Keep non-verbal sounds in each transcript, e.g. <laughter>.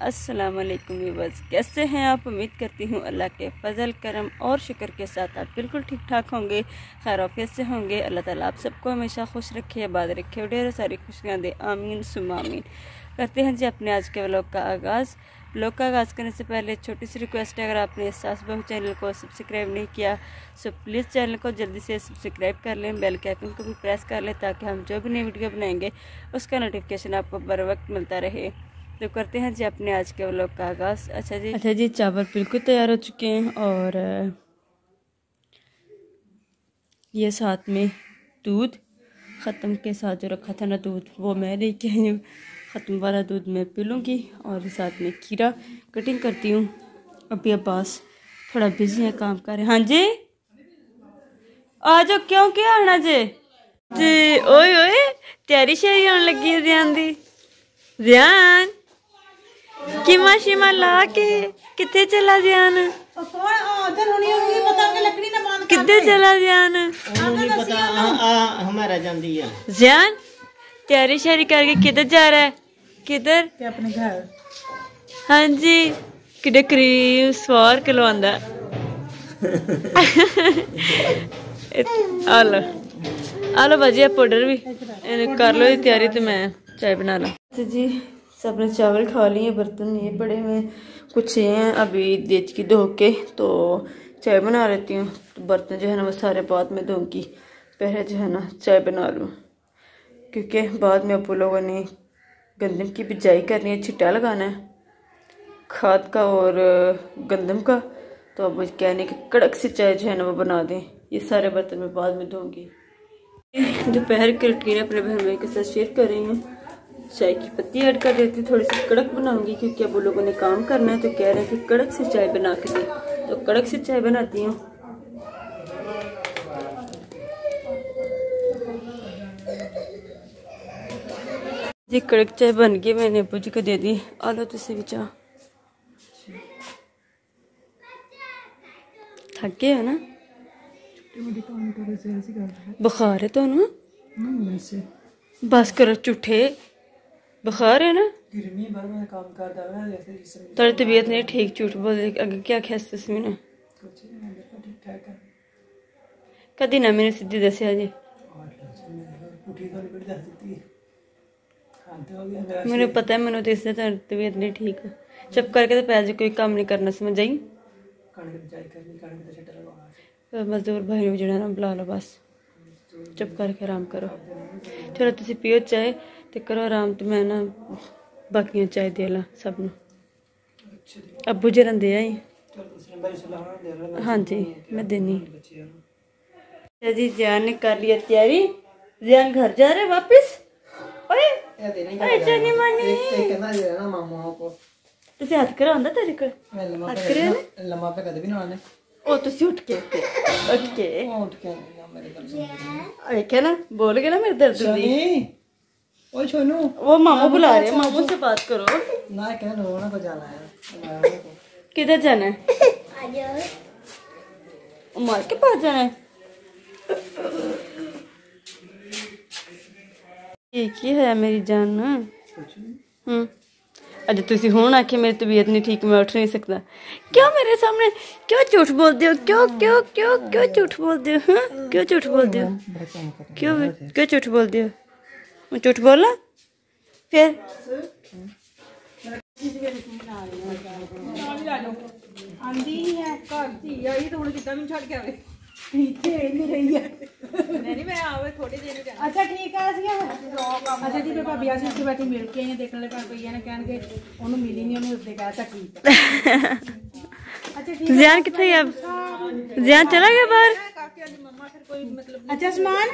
अस्सलाम वालेकुम व्यूवर्स। कैसे हैं आप? उम्मीद करती हूँ अल्लाह के फजल, करम और शुक्र के साथ आप बिल्कुल ठीक ठाक होंगे खैरोफियत से होंगे। अल्लाह ताला आप सबको हमेशा खुश रखे, आबाद रखे और ढेर सारी खुशियाँ दे। आमीन सुमामीन करते हैं जी अपने आज के व्लॉग का आगाज़। ब्लॉग का आगाज़ करने से पहले छोटी सी रिक्वेस्ट है, अगर आपने सास बहू चैनल को सब्सक्राइब नहीं किया सो प्लीज़ चैनल को जल्दी से सब्सक्राइब कर लें बेल के आइकन को भी प्रेस कर लें, ताकि हम जो भी नई वीडियो बनाएँगे, उसका नोटिफिकेशन आपको बर वक्त मिलता रहे। तो करते हैं जी अपने आज के व्लॉग का आगाज़। अच्छा जी। अच्छा जी, चावल बिल्कुल तैयार हो चुके हैं और, ये साथ में दूध, ख़त्म के साथ जो रखा था ना दूध, वो मैं लेके आई हूँ। ख़त्म वाला दूध मैं पी लूँगी और साथ में खीरा कटिंग करती हूँ। अभी अब्बास थोड़ा बिज़ी है काम कर रहे हाँ। जी? आ जाओ क्यों क्या आना जे? जी ओए ओए तैयारी शैरी आने लगी है ध्यान दी। ध्यान किमा शिमा ला के कितने चला ध्यान कितने चला ध्यान हमारा ध्यान तैयारी शैरी करके किधर जा रहा है? किधर अपने घर हाँ जी ਕਿੱਡੇ ਕਰੀਮ ਸਵਾਰ ਕਲਵਾਂਦਾ ਆ ਲੋ ਆ ਲੋ ਭਾਜੀ ਪਾਊਡਰ भी कर लो तैयारी तो मैं चाय बना ला जी सबने चावल खा लिए बर्तन ये पड़े हुए कुछ ये हैं अभी देच की धो के तो चाय बना लेती हूँ तो बर्तन जो है ना वो सारे बाद में धोऊंगी पहले जो है ना चाय बना लूँ क्योंकि बाद में अपू लोगों ने गंदम की बिजाई करनी है, छिट्टा लगाना है। खाद का और गंदम का। तो अब मुझे कहने की कड़क सी चाय जो है ना वो बना दें। ये सारे बर्तन मैं बाद में धोऊँगी दोपहर की रूटीन अपने बहन भाई के साथ शेयर कर रही हूँ। चाय की पत्ती ऐड कर देती हूँ, थोड़ी सी कड़क बनाऊँगी क्योंकि अब वो लोगों ने काम करना है तो कह रहे हैं कि कड़क से चाय बना के दे। तो कड़क से चाय बनाती हूँ। जी कड़क चाय बन गई, मैंने अबू जी को दे दी। आलो तुसे भी चाह। थक गए ना? बुखार है तो बस करो झूठे। बुखार है ना? थोड़ी तबीयत नहीं ठीक झूठ बोल अगे क्या आख्या तुस मैंने कदी ना मैंने सीधी दसिया जी। ਮੈਨੂੰ ਪਤਾ ਮੈਨੂੰ ਤੇ ਇਸ ਦੇ ਤਰ ਤਬੀਅਤ ਨਹੀਂ ਠੀਕ ਚੁੱਪ ਕਰਕੇ ਤੇ ਪੈ ਕੋਈ ਕੰਮ ਨਹੀਂ ਕਰਨਾ ਸਮਝਾਈ ਕਣਕ ਮਜ਼ਦੂਰ ਭਾਈ ਨੂੰ ਜਿਹੜਾ ਨਾ ਬੁਲਾ ਲਓ ਬਸ। ਚੁੱਪ ਕਰਕੇ ਆਰਾਮ ਕਰੋ। ਚਲੋ ਤੁਸੀਂ ਪੀਓ ਚਾਹੇ ਤੇ ਕਰੋ ਆਰਾਮ ਤੇ ਮੈਂ ਨਾ ਬਾਕੀਆਂ ਚਾਹੇ ਦੇ ਲਾਂ ਸਭ ਨੂੰ। ਅੱਬੂ ਜੀ ਰੰਦੇ ਆਈ। ਹਾਂਜੀ ਮੈਂ ਦੇਣੀ ਜੀ ਜਾਨ ਨੇ ਕਰ ਲਈ ਤਿਆਰੀ। ਜਾਨ ਘਰ ਜਾ ਰਹੇ ਵਾਪਿਸ? ਤੁਸੀਂ ਹੱਥ ਕਰਾਉਂਦਾ ਤੇਰੇ ਕੋਲ ਹੱਥ ਕਰਿਆ ਨਾ ਲੰਮਾ ਪੈ ਕਦੇ ਵੀ ਨਾ ਆਨੇ ਉਹ ਤੁਸੀਂ ਉੱਠ ਕੇ ਉੱਤੇ ਉੱਠ ਕੇ ਉੱਠ ਕੇ ਮੇਰੇ ਦਰਦ ਵੇਖਿਆ ਨਾ बोल के ना मेरे दर्द दी ਨਹੀਂ ਓਏ ਛੋਨੂ वो मामू बुला रहे हैं मामू से बात करो ਨਾ ਕਹਿੰਦਾ ਰੋਣਾ ਕੋ ਜਾਣਾ ਹੈ किधर जाना है उमर के पास जाना है की है मेरी जान। हम्म। अज ती हूँ आखिए मेरी तबीयत नहीं ठीक, मैं उठ नहीं सकता क्यों मेरे सामने? क्यों झूठ बोल हो? क्यों क्यों क्यों क्यों झूठ बोलते हो क्यों झूठ बोलते हो? क्यों क्यों झूठ बोलते हो? झूठ बोला? फिर? ਇੱਥੇ ਨਹੀਂ ਰਹੀ ਹੈ ਨਹੀਂ ਨਹੀਂ ਮੈਂ ਆਵੇ ਥੋੜੇ ਦਿਨ ਜਾਣਾ ਅੱਛਾ ਠੀਕ ਆ ਅਸੀਂ ਅੱਛਾ ਜੀ ਮੈਂ ਭਾਬੀ ਆਸੀ ਇੱਥੇ ਬੈਠੀ ਮਿਲ ਕੇ ਆਈ ਹਾਂ ਦੇਖਣ ਲੈ ਪਰ ਪਈਆਂ ਨੇ ਕਹਿਣਗੇ ਉਹਨੂੰ ਮਿਲੀ ਨਹੀਂ ਉਹਨੂੰ ਉੱਤੇ ਕਹਿਤਾ ਠੀਕ ਆ <laughs> ਅੱਛਾ ਠੀਕ जियान कितने है अब जियान चला गया बाहर ਕਾਕੇ ਦੀ ਮੰਮਾ ਫਿਰ ਕੋਈ ਮਤਲਬ ਅੱਛਾ ਸਮਾਨ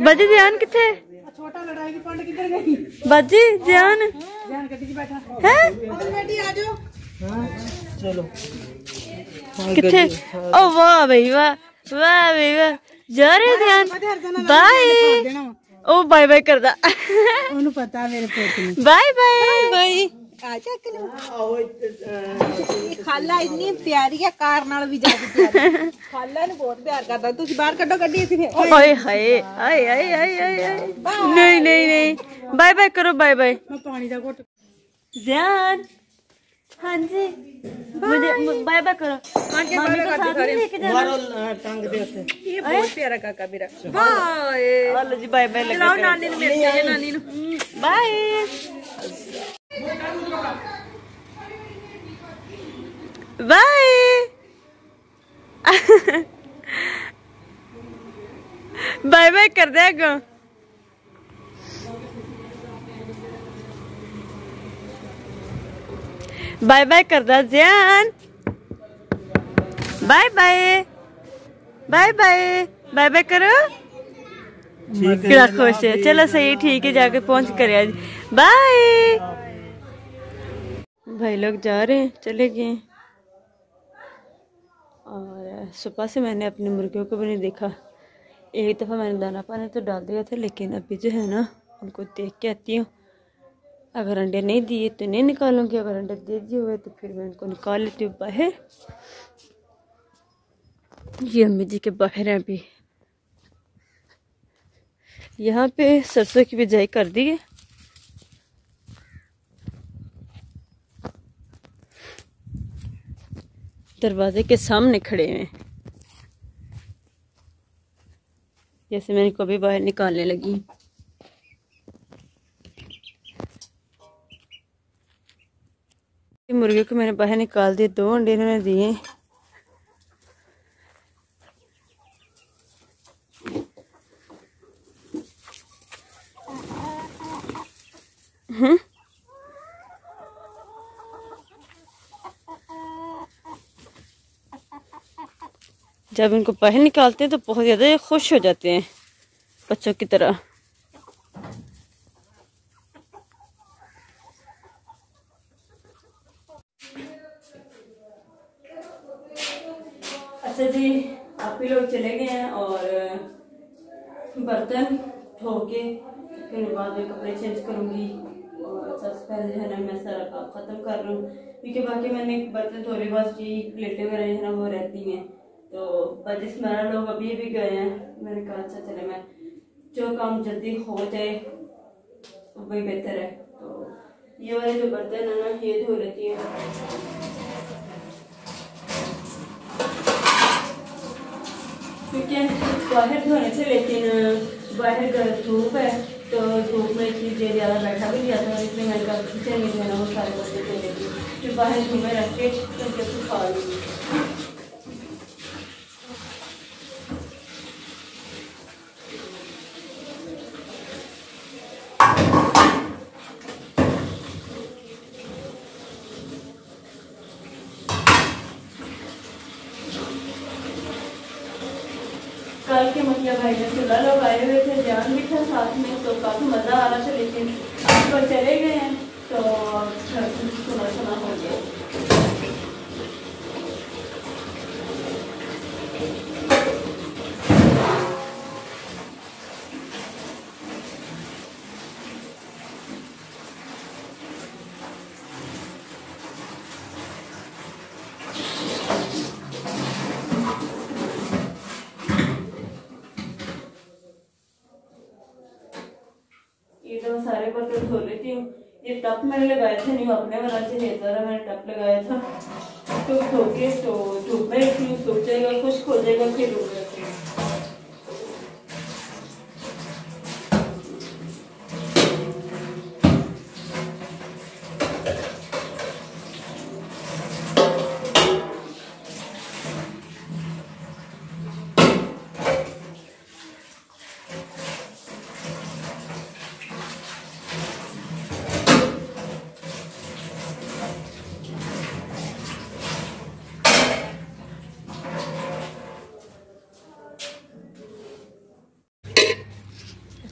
बाजी जियान कितने ਆ ਛੋਟਾ ਲੜਾਈ ਦੀ ਪੰਡ ਕਿੱਧਰ ਗਈ बाजी जियान ਜਾਨ ਗੱਡੀ 'ਚ ਬੈਠਾ है ਅਦਰ ਬੇਟੀ ਆ ਜਾਓ ਚਲੋ कितने ओ वाह भाई वाह वाह भाई वाह जा रहे ध्यान बाय ਦੇਣਾ ਵਾ। ओ बाय बाय कर दा ਉਹਨੂੰ ਪਤਾ ਮੇਰੇ ਪੁੱਤ ਨੂੰ बाय बाय बाय ਆ ਚੱਕ ਲਓ ਇਹ ਖਾਲਾ ਇੰਨੀ ਪਿਆਰੀ ਆ ਕਾਰ ਨਾਲ ਵੀ ਜ਼ਿਆਦਾ ਪਿਆਰੀ ਖਾਲਾ ਨੂੰ ਬਹੁਤ ਪਿਆਰ ਕਰਦਾ ਤੁਸੀਂ ਬਾਹਰ ਕੱਢੋ ਗੱਡੀ ਅਸੀਂ ਫਿਰ ओए हाय हाय हाय हाय हाय हाय नहीं नहीं नहीं बाय बाय करो बाय बाय ਮੈਂ ਪਾਣੀ ਦਾ ਘੁੱਟ ध्यान हाँ जी। मुझे बाय बाय करो। मम्मी को साथ में लेके जाना। ये बहुत प्यारा काका मेरा। Bye hello ji bye bye लगाओ नानी ने मेरे लिए नानी ने बाय। बाय। <laughs> बाय बाय कर देगा बाय बाय कर दे ध्यान bye bye. Bye bye. Bye bye करो। कितना खुश है। चलो सही ठीक है जाके पहुँच कर आज। बाय। भाई लोग जा रहे हैं चले गए। और सुबह से मैंने अपनी मुर्गियों को भी नहीं देखा। एक दफ़ा मैंने दाना पानी तो डाल दिया था लेकिन अभी जो है ना उनको देख के आती हूँ। अगर अंडे नहीं दिए तो नहीं निकालूँगी, अगर अंडे दे दिए हुए तो फिर मैं उनको निकाल लेती हूँ बाहर। ये अम्मी जी के बाहर हैं अभी। यहाँ पे सरसों की बिजाई कर दी है। दरवाजे के सामने खड़े हैं। जैसे मैं अभी बाहर निकालने लगी। मुर्गे को मैंने बाहर निकाल दिए दो अंडे इन्होंने दिए। हम्म। जब इनको बाहर निकालते हैं तो बहुत ज़्यादा खुश हो जाते हैं, बच्चों की तरह। अच्छा जी आप ही लोग चले गए हैं और बर्तन धो के फिर बाद में कपड़े चेंज करूँगी। और सबसे पहले जो है ना मैं सारा काम ख़त्म कर रहा हूँ क्योंकि बाकी मैंने बर्तन धोने के बाद जी प्लेटें वगैरह जो है ना वो रहती हैं। तो बजिस मेरा लोग अभी भी गए हैं, मैंने कहा अच्छा चले मैं जो काम जल्दी हो जाए, वही बेहतर है। तो ये वाले जो बर्तन है ना, ये धो लेती हूँ। बाहर धोने से लेकिन बाहर धूप है तो धूप में इतनी देर ज़्यादा बैठा भी दिया था इसलिए मैंने कहा किचन में जो है ना वो सारे बच्चे लेती फिर बाहर धूप में रख के तो उनके सुखा लूँगी मटिया भाई चूल्हा लोग आए हुए थे ध्यान भी था साथ में तो काफ़ी मज़ा आ रहा था, लेकिन आप पर चले गए हैं तो सुना सुना, हो गया ये तो मैं सारे बर्तन धो लेती हूँ ये टप मैंने लगाए थे, नहीं अपने वाला से लेता रहा मैंने टप लगाया था। तो धो तो धूप में सूख जाएगा, खुश्क हो जाएगा, फिर रुक जाते हूँ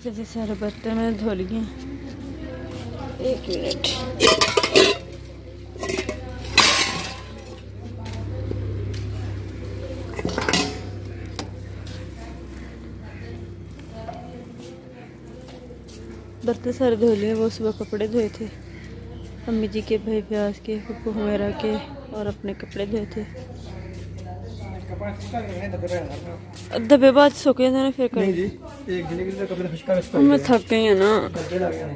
अच्छा जी सारे बर्तन मैंने धो लिए एक मिनट। बर्तन सारे धो लिए, वो सुबह कपड़े धोए थे। अम्मी जी के भाई प्याज के पप्पू हुमेरा के और अपने कपड़े धोए थे। दबे बाद सुख जाते हैं फिर कर। नहीं जी एक दिन के लिए कपड़े खिसका खिसका मैं थक गई है ना। दबे लग गए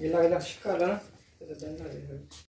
ये लग लग खिसका ना दबे लग गए